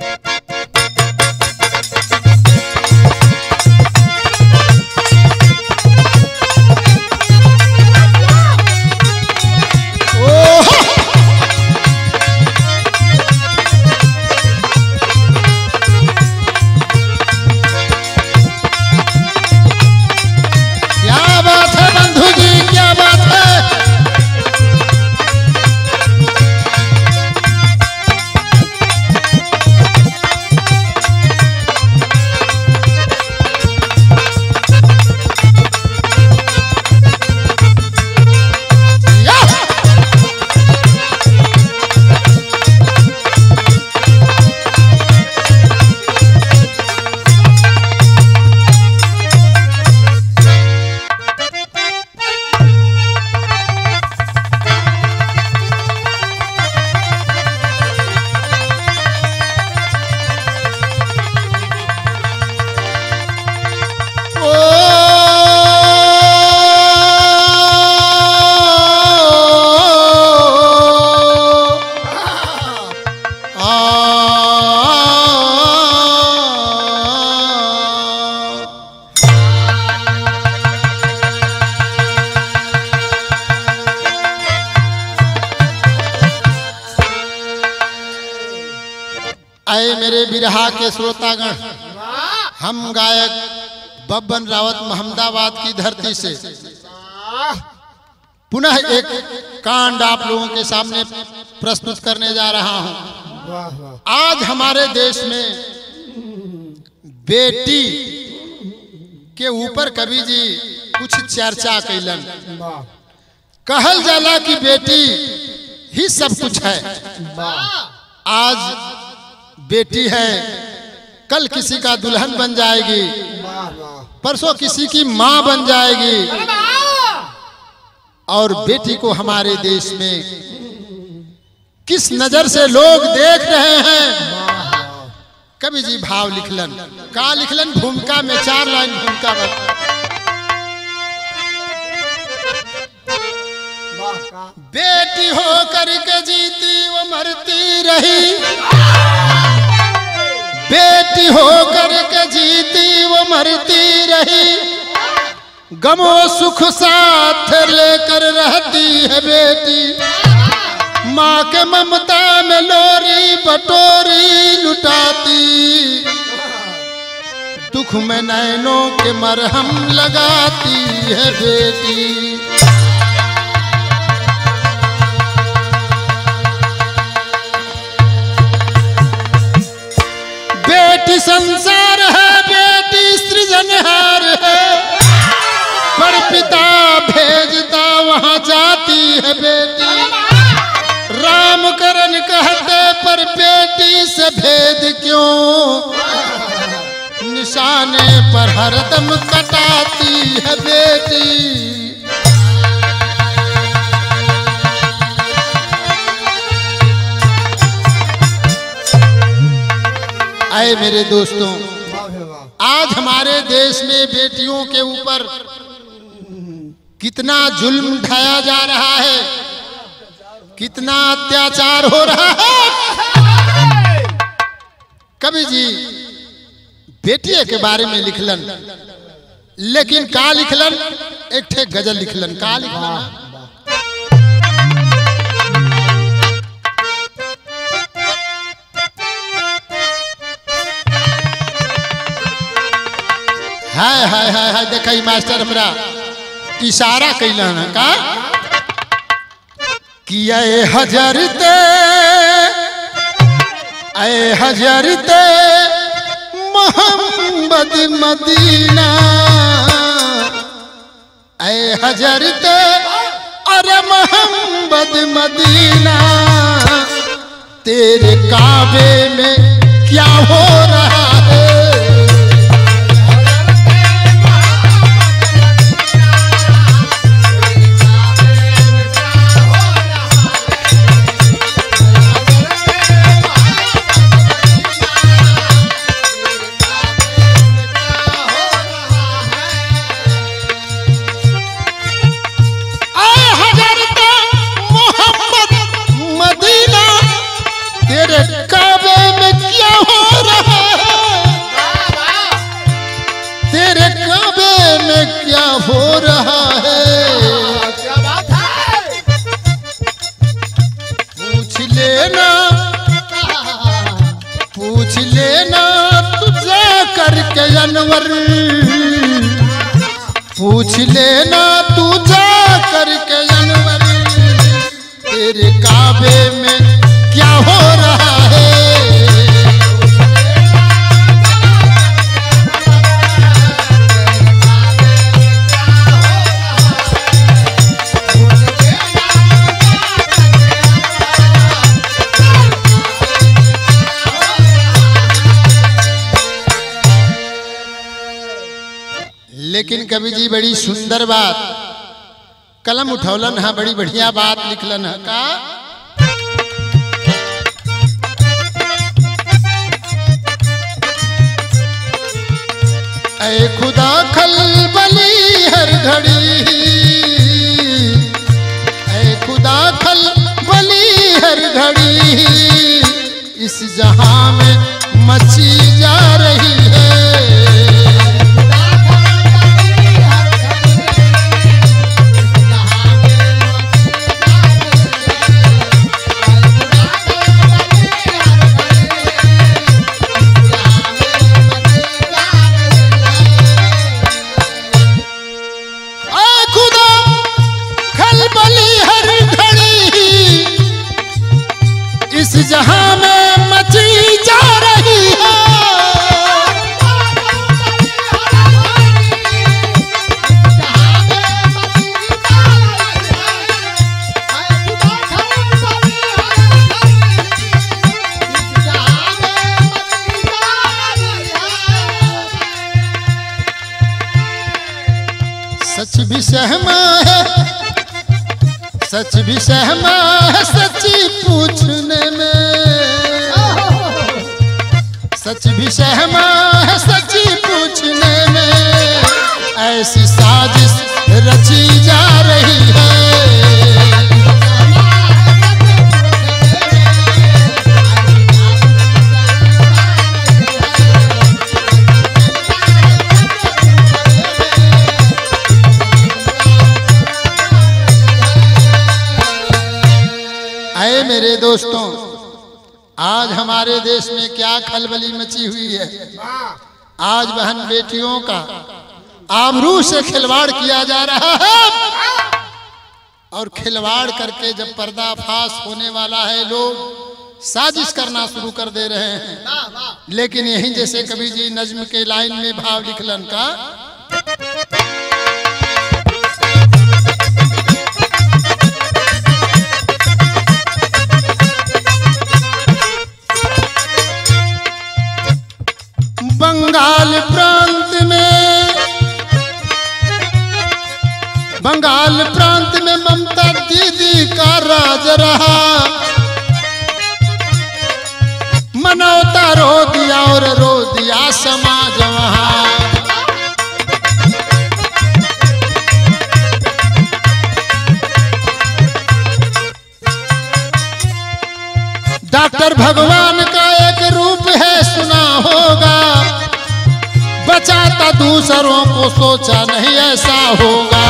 क्या आए मेरे बिरहा के श्रोतागण। हम गायक बब्बन रावत महमदाबाद की धरती से। पुनः एक कांड आप लोगों के सामने प्रस्तुत करने जा रहा हूँ। आज हमारे देश में बेटी के ऊपर कवि जी कुछ चर्चा कैलन कहल जाला कि बेटी ही सब कुछ है। आज बेटी है, कल किसी का दुल्हन बन जाएगी। परसों किसी की माँ बन जाएगी। और बेटी को हमारे देश में किस नज़र से लोग देख रहे हैं? कवि जी भाव लिखलन, का लिखलन? भूमिका में चार लाइन भूमिका में। बेटी हो करके जीती, वो मरती रही। बेटी हो करके जीती, वो मरती रही। गमो सुख साथ लेकर रहती है बेटी। माँ के ममता में लोरी बटोरी लुटाती। दुख में नैनों के मरहम लगाती है बेटी। संसार है, बेटी सृजनहार है। पर पिता भेजता वहाँ जाती है बेटी। राम करण कहते, पर बेटी से भेद क्यों? निशाने पर हरदम कटाती है बेटी। आए मेरे दोस्तों। आज हमारे देश में बेटियों के ऊपर कितना जुल्म उठाया जा रहा है, कितना अत्याचार हो रहा है। कवि जी, बेटिए के बारे में लिखलन लेकिन का लिखलन एक ठे गज़ल लिखलन का लिखलन हाय हाय हाय हाय, देख मास्टर हमरा। इशारा कैलन है का? कि ए हजरते ए हजरते मोहम्मद मदीना। ए हजरते अरे मोहम्मद मदीना। तेरे काबे में क्या हो रहा कलम उठौलन, है, बड़ी बढ़िया बात लिखलन है, का? ऐ खुदा खल बली हर घड़ी। ऐ खुदा खल बली हर घड़ी। इस जहाँ हमारे देश में क्या खलबली मची हुई है? आज बहन बेटियों का आबरू से खिलवाड़ किया जा रहा है। और खिलवाड़ करके जब पर्दाफाश होने वाला है, लोग साजिश करना शुरू कर दे रहे हैं। लेकिन यही जैसे कवि जी नज्म के लाइन में भाव लिखलन का बंगाल प्रांत में, बंगाल प्रांत में ममता दीदी का राज रहा। मनौता रो दिया और रो दिया समाज वहाँ। डॉक्टर भगवान का एक रूप है, सुना होगा। बचाता दूसरों को सोचा नहीं ऐसा होगा।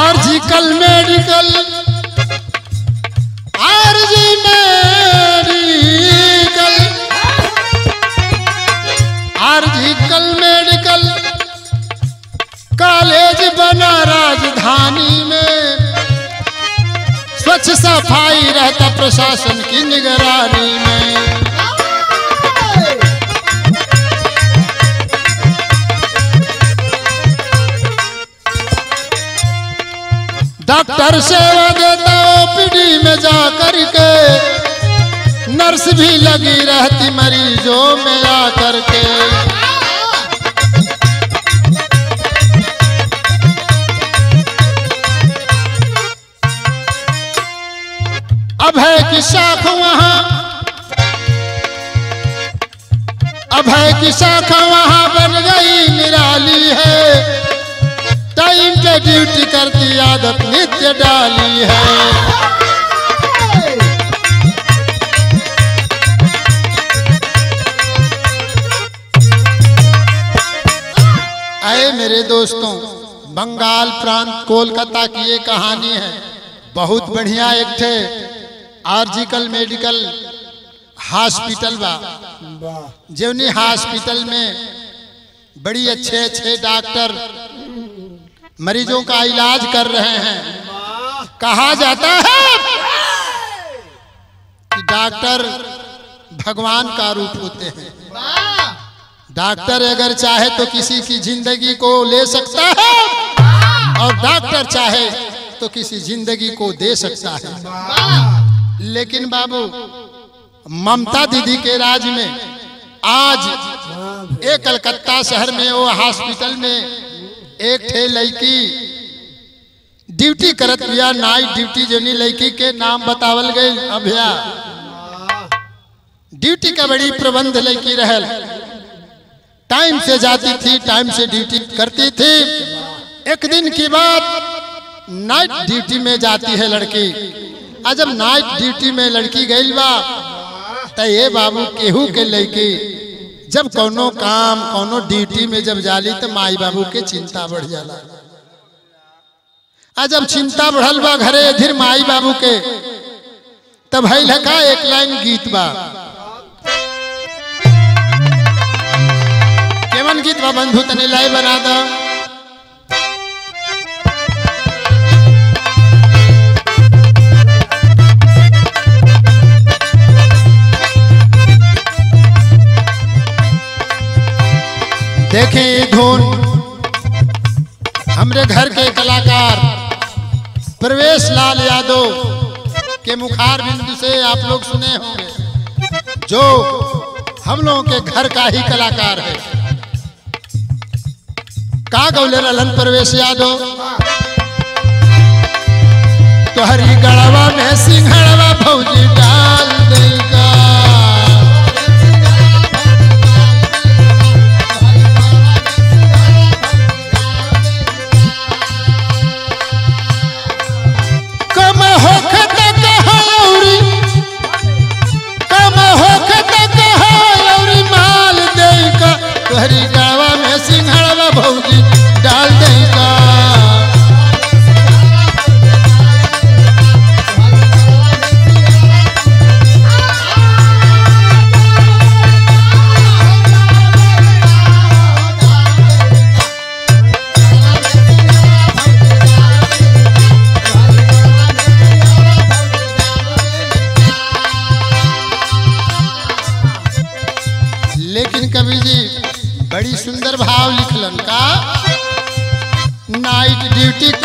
आर्जिकल मेडिकल सफ़ाई रहता प्रशासन की निगरानी में। डॉक्टर सेवा देता ओपीडी में जा करके नर्स भी लगी रहती मरीजों में आकर के। की शाख वहाँ। अभय की शाखा वहाँ बन गई, निराली है। टाइम पे ड्यूटी करती, आदत नित्य डाली है। आए मेरे दोस्तों, बंगाल प्रांत कोलकाता की ये कहानी है। बहुत बढ़िया एक थे। आर्जिकल मेडिकल हॉस्पिटल बा। जेवनी हॉस्पिटल में बड़ी अच्छे अच्छे डॉक्टर मरीजों का इलाज कर रहे हैं। कहा जाता है कि डॉक्टर भगवान का रूप होते हैं। डॉक्टर अगर चाहे तो किसी की ज़िंदगी को ले सकता है और डॉक्टर चाहे तो किसी ज़िंदगी को दे सकता है। लेकिन बाबू, ममता दीदी के राज में आज एक कलकत्ता शहर में वो हॉस्पिटल में एक ठे लड़की। ड्यूटी करत बिया, नाइट ड्यूटी जोनी लड़की के नाम बतावल गई अभया ड्यूटी का बड़ी प्रबंध लड़की रहल। टाइम से जाती थी, टाइम से ड्यूटी करती थी। एक दिन की बात, नाइट ड्यूटी में जाती है लड़की। आज जब नाइट ड्यूटी में लड़की गई बा। तो बाबू केहू के लड़की। जब कोनो काम, कोनो ड्यूटी में जब जाली तो माई बाबू के चिंता बढ़ जाला। आ जब चिंता बढ़ल बा घरे धीर माई बाबू के। तब है लगा एक लाइन गीत बा। केवन गीत बा बंधु तने लाई बना दो। देखें ये धुन। हमरे घर के कलाकार, प्रवेश लाल यादव के मुखार बिंदु से आप लोग सुने होंगे, जो हम लोगों के घर का ही कलाकार है। का गौले ललन प्रवेश यादव? तोहरी गड़वा में सिंहड़वा भौजी डाल देगा तोहरी गड़वा में सिंघाड़ा भौजी डाल देगा।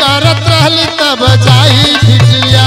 करत रहली तब जाई भिटिया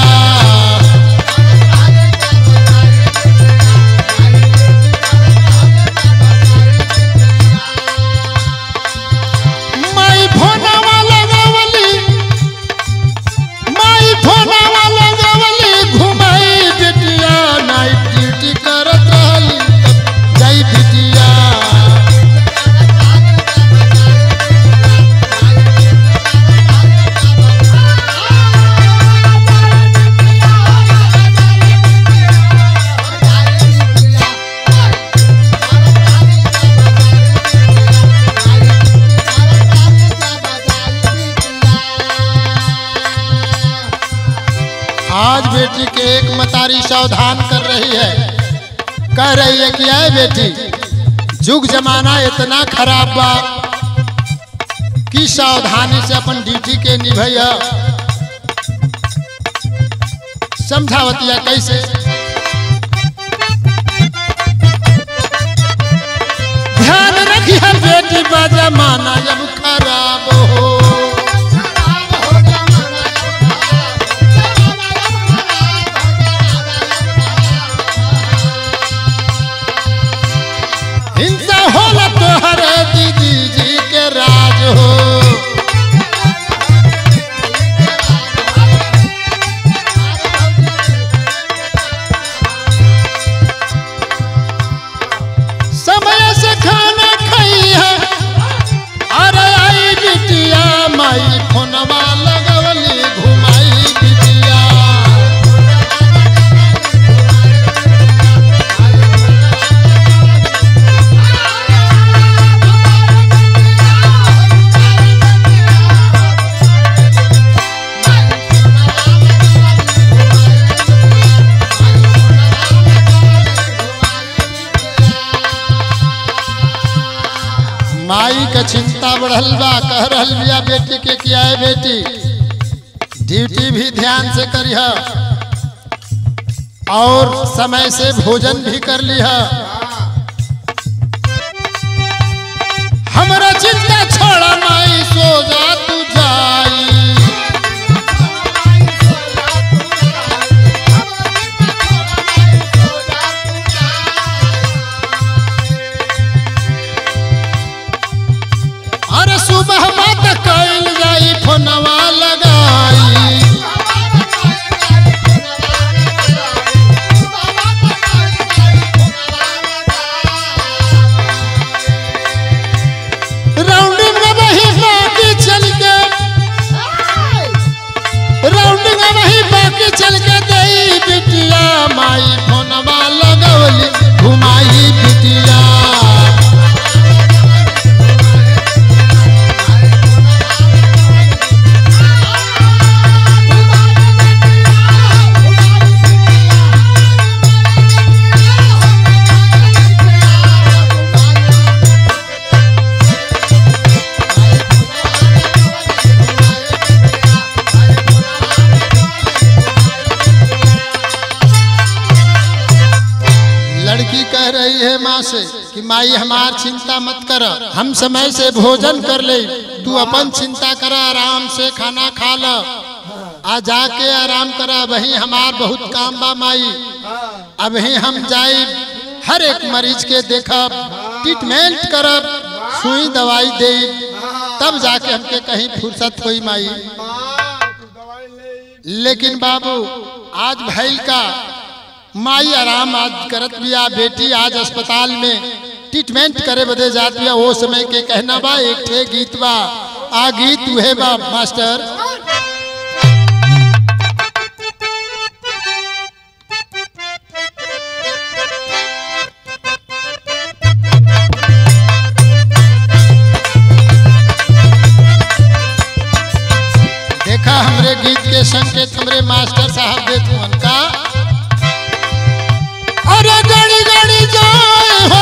सावधान कर रही है। कह रही है कि, आए बेटी, जुग जमाना इतना खराब बा कि सावधानी से अपन ड्यूटी के निभैया समझावतिया कैसे? ध्यान रखिए बेटी बा जमाना जब खराब हो। माई फोनवा बा कह रहल बिया बेटी के किया है बेटी। ड्यूटी भी ध्यान से करी है। और समय से भोजन भी कर ली है। हमरा चिंता छोड़ा माई सो जा। चिंता मत कर। हम समय से भोजन कर ले। तू अपन चिंता कर, आराम से खाना खा ल। आ जाके आराम कर वही हमार बहुत काम बा माई। ही हम जाई हर एक मरीज़ के देखब ट्रीटमेंट करब, सुई दवाई दे तब जाके हमके कहीं फुर्सत हुई माई। लेकिन बाबू, आज भैल का, माई आराम आज करत बिया, बेटी आज अस्पताल में। ट्रीटमेंट करे बदे जात बिया वो समय के कहना बा, एक ठे गीत बा। आ गीत उहे बा, मास्टर। देखा हमरे गीत के संकेत हमरे मास्टर साहब देत हुअन का अरे गड़ी गड़ी जाए हो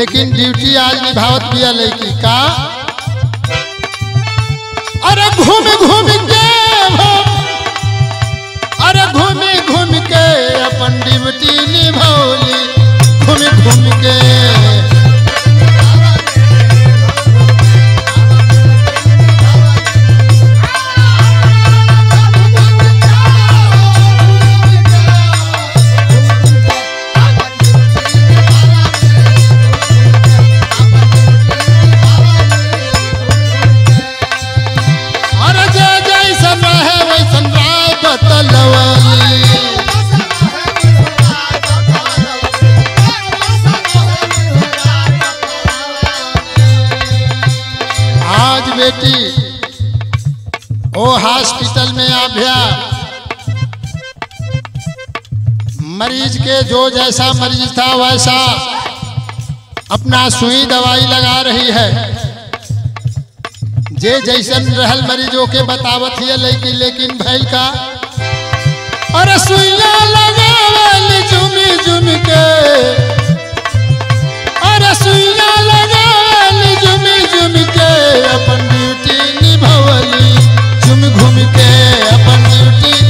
लेकिन ड्यूटी आज निभावत बिया लड़की का। अरे घूम घूम के अरे घूम घूम के अपन ड्यूटी निभौली। घूम घूम के मरीज़ के जो जैसा मरीज़ था वैसा अपना सुई दवाई लगा रही है। जे जैसन रहल मरीजों के बतावत हिय लेकिन लेकिन भैल का। अरे सुइया लगावल जुमी जुम के। अरे सुइया लगावल जुमी जुम के। अपन ड्यूटी निभवली, झुम घूम के अपन ड्यूटी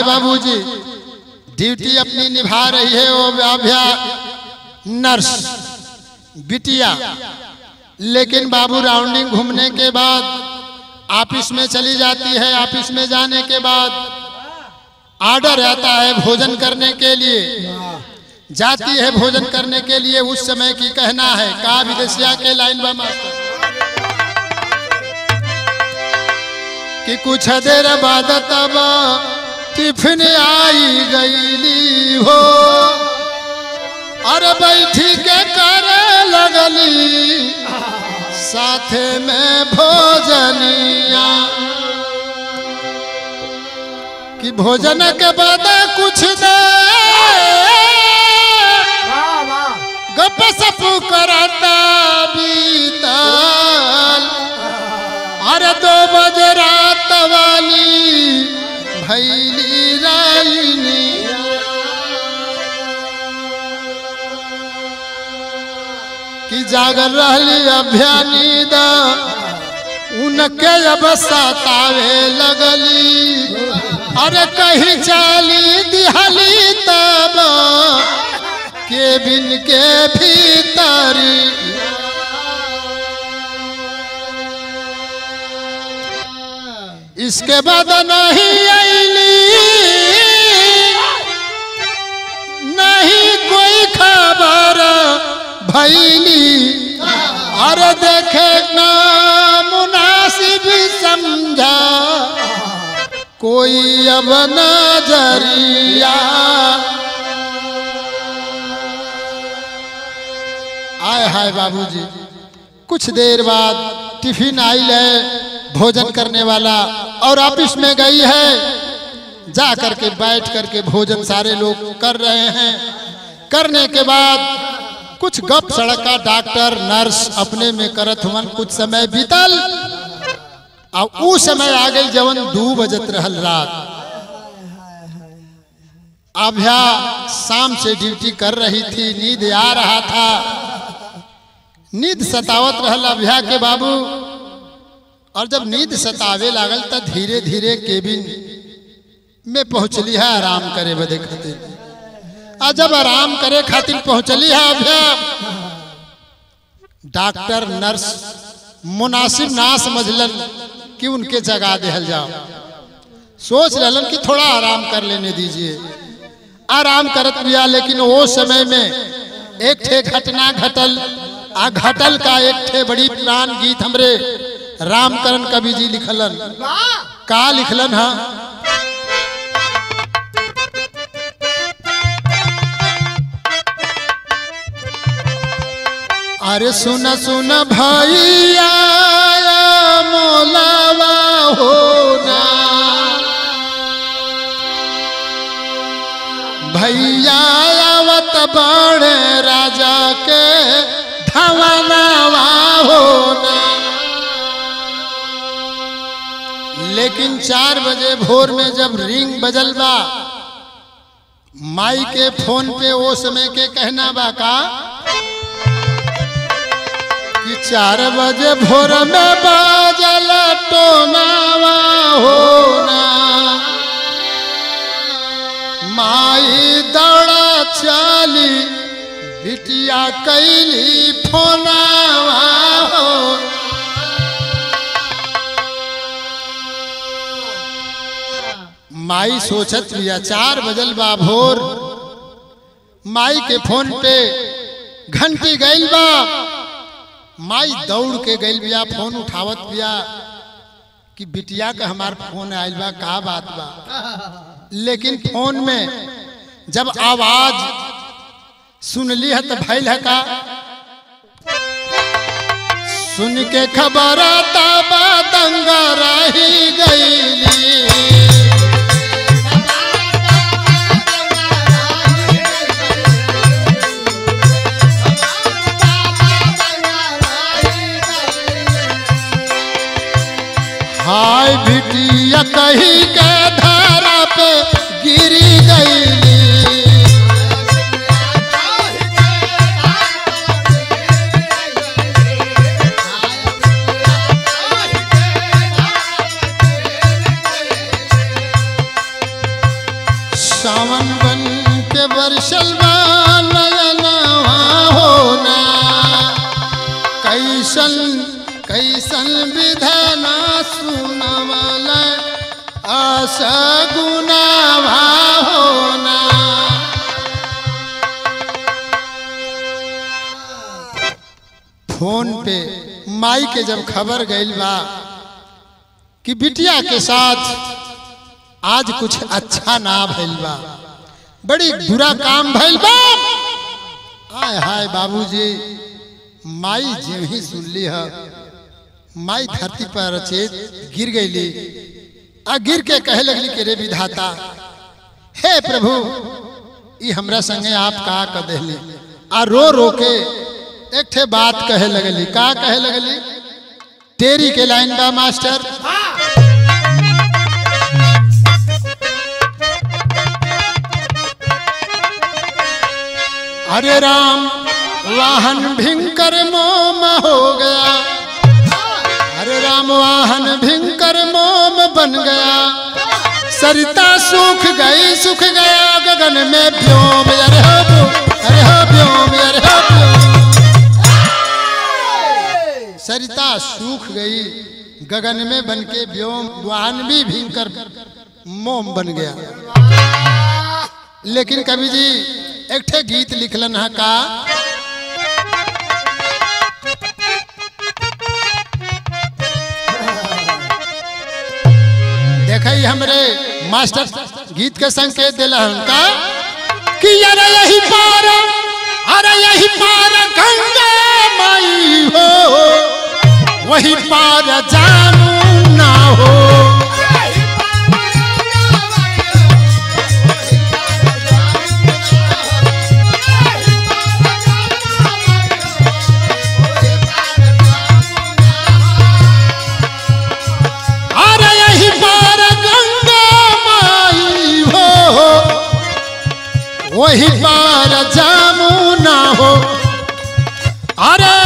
आय बाबूजी। ड्यूटी अपनी निभा रही है, वो अभ्या नर्स, बिटिया। लेकिन बाबू राउंडिंग घूमने के बाद, ऑफ़िस में चली जाती है, ऑफ़िस में जाने के बाद ऑर्डर आता है भोजन करने के लिए। जाती है भोजन करने के लिए, उस समय की कहना है का विदेशिया के लाइन बा कि कुछ देर बाद तब टिफ़िन आई गईली हो और बैठी के करे लगली, साथे में भोजनिया। कि भोजन के बाद कुछ दे। गप सप करता बीतल। अरे दो बजे रात वाली कि जागर रहली अभ्यानी उनके अब सतावे लगली। अरे कहीं चाली दिहली तब, केबिन के भीतरी। इसके बाद नहीं आईली। नहीं कोई खबर भैली अरे देखे ना मुनासिब समझा। कोई अब नज़रिया आय हाय बाबूजी। कुछ देर बाद टिफ़िन आई है, भोजन करने वाला। और ऑफ़िस में गई है। जा करके बैठ करके भोजन सारे लोग कर रहे हैं। करने के बाद कुछ गप सड़का, डॉक्टर, नर्स अपने में करत हुवन कुछ समय बीतल। और उ समय आ गई जवन दू बजत रहल रात। अभ्या शाम से ड्यूटी कर रही थी, नींद आ रहा था। नींद सतावत रहल अभ्या के बाबू। और जब नींद सतावे लागल त धीरे धीरे केबिन में पहुंचली है आराम करे बदे खातिर। आ जब आराम करे खातिर पहुंचली है अभ्या डॉक्टर नर्स मुनासिब ना समझलन कि उनके जगा देहल जाओ। सोच रहलन कि थोड़ा आराम कर लेने दीजिए। आराम करत बिया लेकिन वो समय में एक ठे घटना घटल आ घटल का एक ठे बड़ी पुरान गीत हमरे। रामकरण कवि जी लिखलन। का लिखलन, हा? अरे सुन सुन भैया, मोलावा होना भैया, आवत बड़े राजा के धवनावा होना लेकिन चार बजे भोर में जब रिंग बजल बा माई के फ़ोन पे वो समय के कहना बा का कि चार बजे भोर में बाजल टोनावा होना। माई दौड़ा चाली, बिटिया कैली फोनावा हो। माई सोचत लिया, चार बजल बा भोर माई के फ़ोन पे घंटी गइल बा। माई दौड़ के गइल बिया, फ़ोन उठावत बिया कि बिटिया का हमार फ़ोन आइल बा, का बात बा। लेकिन फ़ोन में जब आवाज़ सुनली है तो भैल है का? सुन के खबर तबा दंगा रही गईली कहीं खबर गइल बा कि बिटिया के साथ आज कुछ अच्छा ना भइल बा। बड़ी बुरा काम भइल बा। आय हाय बाबूजी, माई जे ही सुन ली है, माई धरती पर चेत गिर गईली आ गिर के कहे लगली के रे विधाता, हे प्रभु, ई हमरा संगे आप का कर देली आ रो रो के एक ठे बात कहे लगली, का कहे लगली? तेरी के लाइन बा मास्टर। अरे राम, वाहन भिंकर मोम हो गया। अरे राम, वाहन भिंकर मोम बन गया। सरिता सूख गई, सुख गया गगन में व्योम अरे हो अरे हो व्योम अरे हो सरिता सूख गई, गगन में बन के व्योम वाहन भी भिंकर मोम बन गया। लेकिन कवि जी एक ठे गीत लिखलन है का? देखे हमरे मास्टर गीत के संकेत दिलन का? कि अरे यही पार, अरे यही पार गंगा माई हो। वही पार जानू ना हो। वही पार जामू ना हो। अरे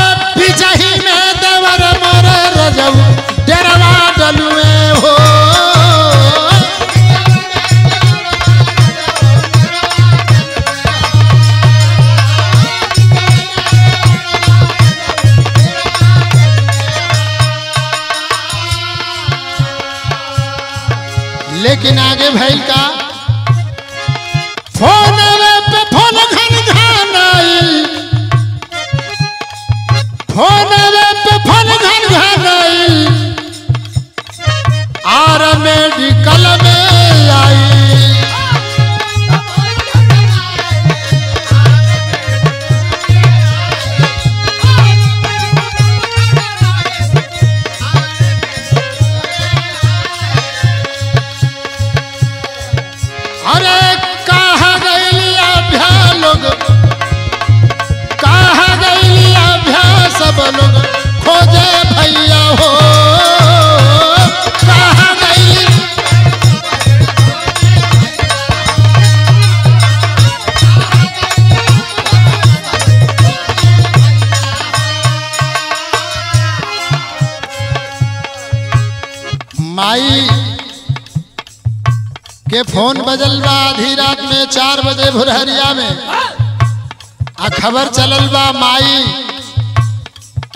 भैल का भुरहरिया में। आ खबर चलल बा माई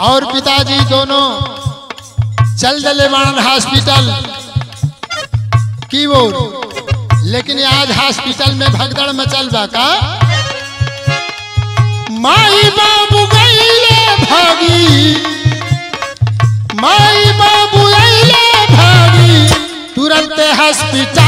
और पिताजी दोनों। चल दले बाणन हॉस्पिटल। की वो? लेकिन आज हॉस्पिटल में भगदड़ मचल बा का? माई बाबू गईले भागी। माई बाबू भागी। तुरंत हॉस्पिटल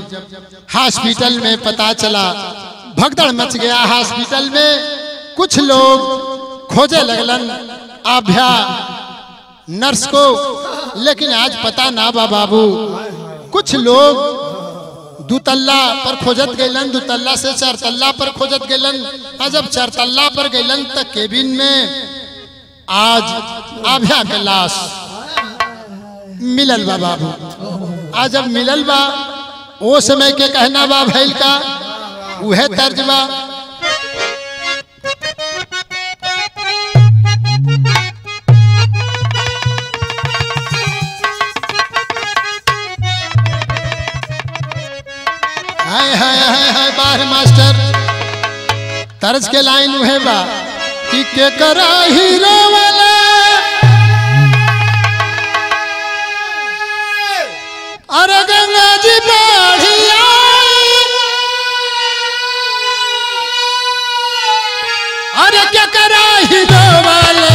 जब हॉस्पिटल में पता चला, भगदड़ मच गया हॉस्पिटल में। कुछ लोग खोजे लगलन, आभ्या, नर्स को, लेकिन आज पता ना बा बाबू। कुछ लोग दुतल्ला पर खोजत गैलन, दुतल्ला से चारतल्ला पर खोजत गैलन आ जब चारतल्ला पर गैलन त केबिन में। आज आभ्या के लाश मिलल बा बाबू। आज जब मिलल बा। ओ समय के कहना बा भैल का, उहे तर्ज बा हाय मास्टर। तर्ज के लाइन उहे बा, कि के करा हीरो वाला। अरे अरे क्या करा दो वाले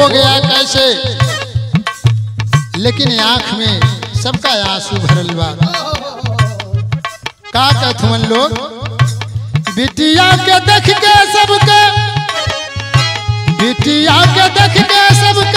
हो गया कैसे? लेकिन आँख में सबका आँसू भरल बा। का कहथुन लोग? बिटिया के देख के सबके बिटिया के देख के सबके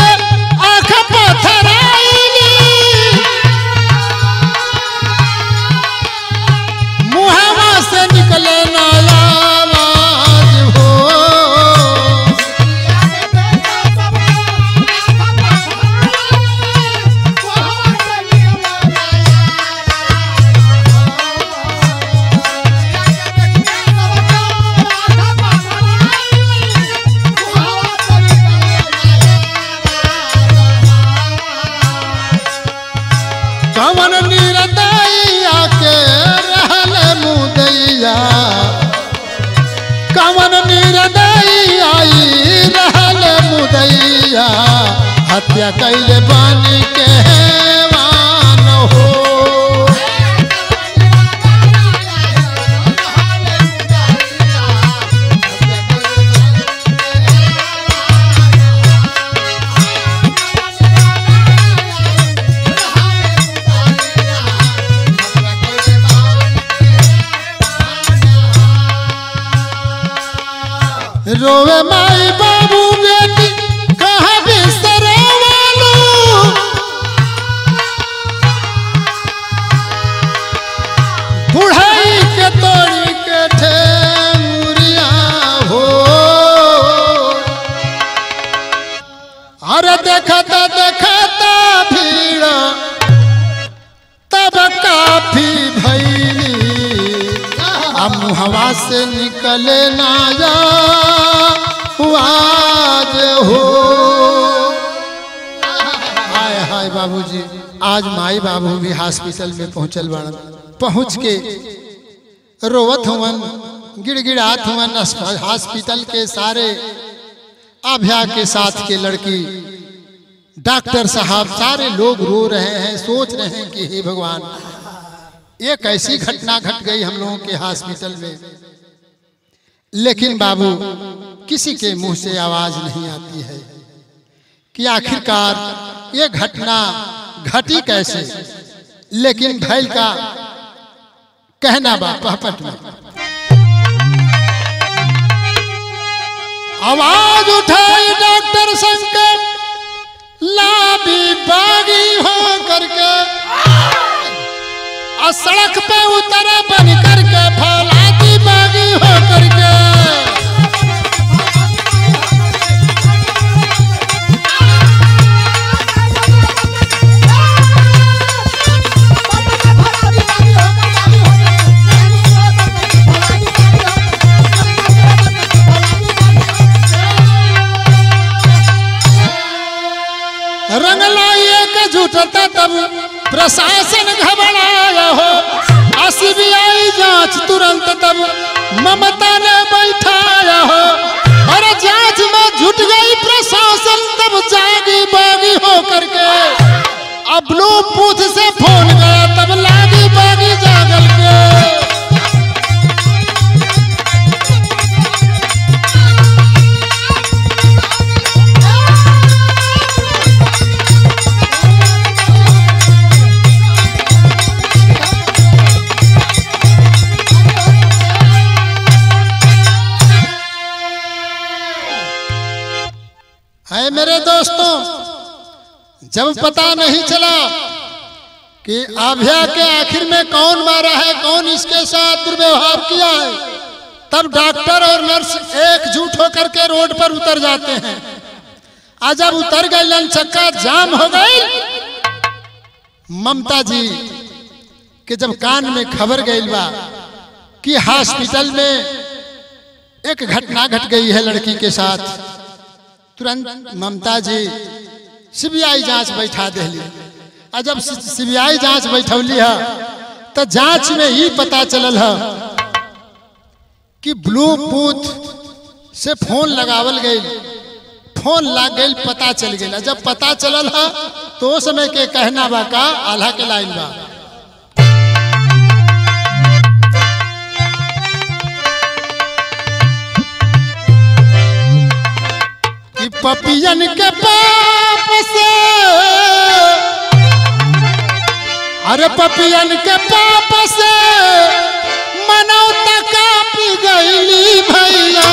हत्या कैले पानी के हॉस्पिटल में पहुंचल बाड़न। पहुँच के रोवत हुवन, गिड़गिड़ात हुवन हॉस्पिटल के सारे आभ्या के साथ के लड़की, डॉक्टर साहब, सारे लोग रो रहे हैं, सोच रहे हैं कि हे भगवान एक ऐसी घटना घट गई हम लोगों के हॉस्पिटल में? लेकिन बाबू, किसी के मुँह से आवाज़ नहीं आती है कि आखिरकार ये घटना घटी कैसे? लेकिन भैल का कहना बा पहपट में। आवाज़ उठाई डॉक्टर शंकर लाबी बागी हो करके। और सड़क पे उतरा बन करके फौलादी बागी हो करके। झूठता तब प्रशासन घबराया हो। सीबीआई जाँच तुरंत तब ममता ने बैठाया हो। और जाँच में जुट गई प्रशासन, तब जागी बागी हो करके अब ब्लूटूथ से फ़ोन गया, तब लागी दोस्तों, जब पता नहीं चला कि आभ्या के आखिर में कौन मारा है, कौन इसके साथ दुर्व्यवहार किया है, तब डॉक्टर और नर्स एकजुट होकर के रोड पर उतर जाते हैं। आज जब उतर गए लन चक्का जाम हो गई ममता जी, के जब कान में खबर गई बा कि हॉस्पिटल में एक घटना घट गई है लड़की के साथ तुरंत ममता जी सीबीआई जाँच बैठा दिली। आ जब सीबीआई जाँच बैठौली है तो जाँच में ही पता चलल है कि ब्लूटूथ से फ़ोन लगावल गई फ़ोन लग गई पता चल गई जब पता चलल है तो समय के कहना बा का आल्हा के लाइन बा। कि पपियन के पाप से। अरे पपियन के पाप से। मनौता कापी गईली भैया।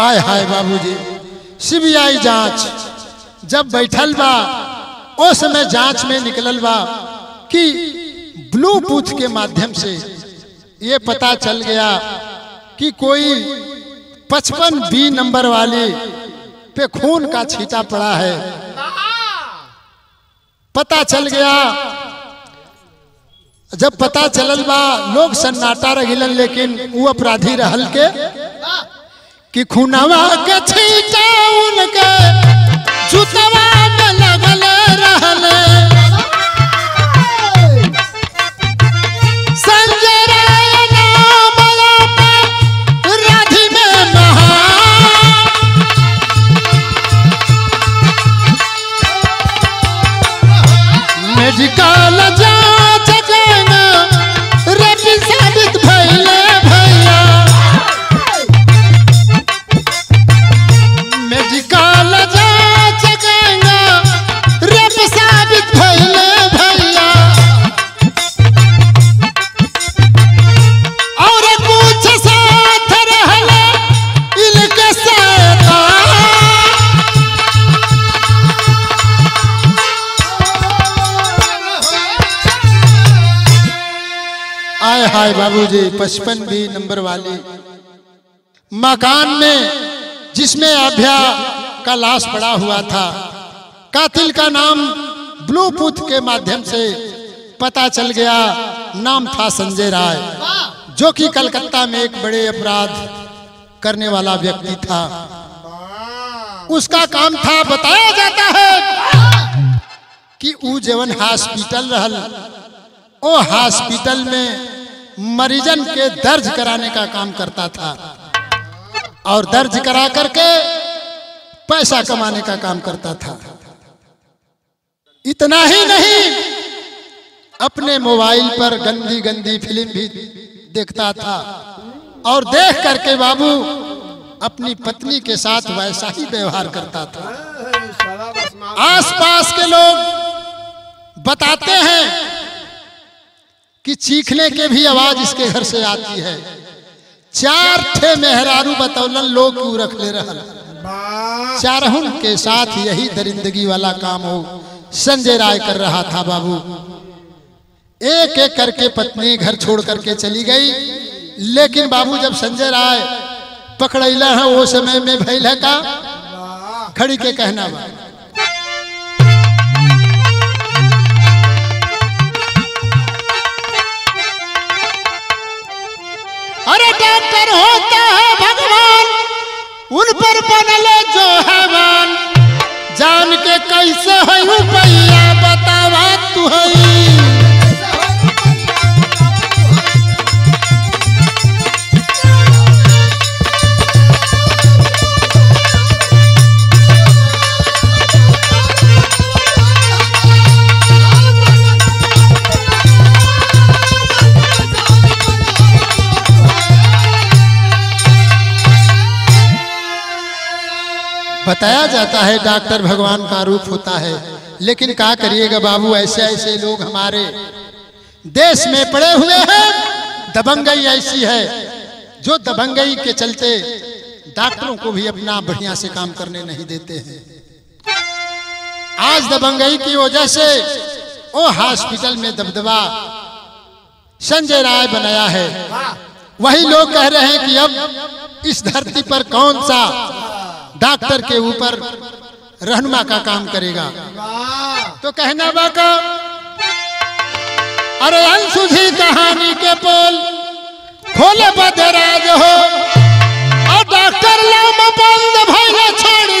आय हाय बाबूजी। सीबीआई जाँच। जब बैठल बा, उस समय जाँच में निकलल बा कि ब्लूटूथ के माध्यम से ये पता चल गया कि कोई पचपन बी नंबर वाली पे खून का छींटा पड़ा है। पता चल गया। जब पता चलल बा, लोग सन्नाटा रहिलन लेकिन वो अपराधी रहल के कि खुनावा के छीटा उनके जुतवा में लगल रहले। मेडिकल हाय बाबूजी, पचपन बी नंबर वाली। मकान में, जिसमें अभ्या का लाश पड़ा हुआ था, कातिल का नाम ब्लूटूथ के माध्यम से पता चल गया, नाम था संजय राय, जो कि कलकत्ता में एक बड़े अपराध करने वाला व्यक्ति था। उसका काम था बताया जाता है कि ऊ जवन हॉस्पिटल रहल, ओ हॉस्पिटल में मरीजन के दर्ज कराने का काम करता था। और दर्ज करा करके पैसा कमाने का काम करता था। इतना ही नहीं अपने मोबाइल पर गंदी गंदी फ़िल्म भी देखता था। और देख करके बाबू अपनी पत्नी के साथ वैसा ही व्यवहार करता था। आसपास के लोग बताते हैं कि चीखने के भी आवाज़ इसके घर से आती है। चार ठे मेहरारू बतौलन लोग क्यों रख ले वाह चारहुन के साथ यही दरिंदगी वाला काम हो। संजय राय कर रहा था बाबू। एक एक करके पत्नी घर छोड़ करके चली गई। लेकिन बाबू जब संजय राय पकड़ैला है, वो समय में भैल है का? खड़ी के कहना बा अरे डॉक्टर होता है भगवान, उन पर बनले जो हैवान। जान के कैसे है बतावा तू है। बताया जाता है, डॉक्टर भगवान का रूप होता है। लेकिन क्या करिएगा, बाबू, ऐसे ऐसे लोग हमारे देश में पड़े हुए हैं, दबंगई ऐसी है, जो दबंगई के चलते डॉक्टरों को भी अपना बढ़िया से काम करने नहीं देते हैं। आज दबंगई की वजह से वो हॉस्पिटल में दबदबा संजय राय बनाया है। वही लोग कह रहे हैं कि अब इस धरती पर कौन सा डॉक्टर के ऊपर रहनुमा का काम करेगा। तो कहना बाका, अरे अंशुझी कहानी के पोल खोले बदराज हो, और डॉक्टर लाम बंद भइले छोड़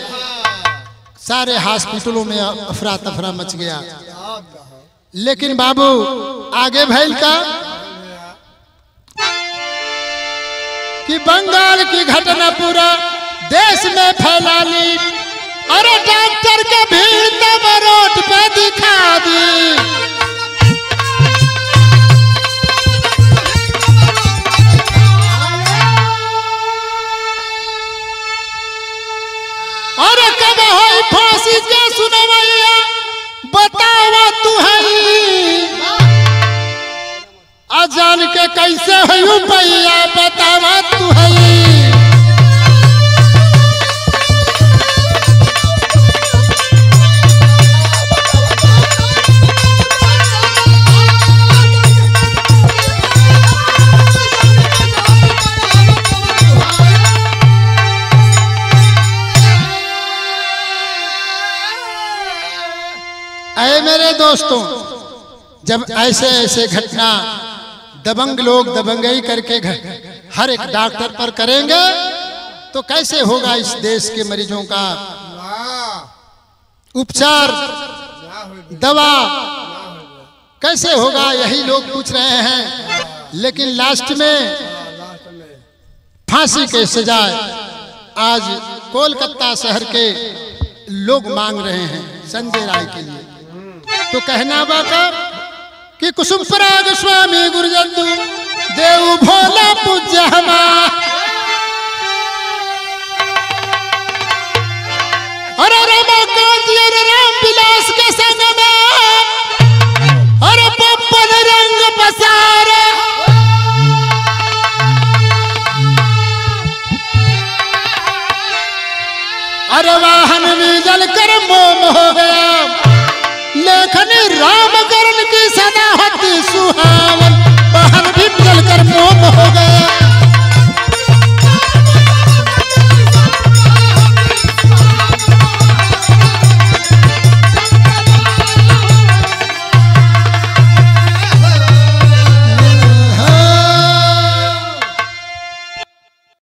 सारे हॉस्पिटलों में अफरा तफरा मच गया। लेकिन बाबू, आगे भैल का? कि बंगाल की घटना पूरा देश में फैला ली अरे डॉक्टर के भीड़ तब रोड पे दिखा दी। फांसी के भैया बतावा तू है। अजान के कैसे है भैया बतावा तू है। दोस्तों, जब ऐसे ऐसे घटना दबंग लोग दबंगई करके हर एक डॉक्टर पर करेंगे तो कैसे होगा इस देश के मरीजों का उपचार, दवा? कैसे होगा? यही लोग पूछ रहे हैं। लेकिन लास्ट में फांसी के सजाए आज कोलकाता शहर के लोग मांग रहे हैं, संजय राय के लिए। तो कहना बाका कि कुसुम पराग स्वामी गुरुजंदू देव भोला पूज्य हमा अरे राम विलास के संग में। अरे पप्पन रंग पसार। अरे वाहन में जल कर मोम हो गए सुहावन बहन भी बदल कर मोम हो गए।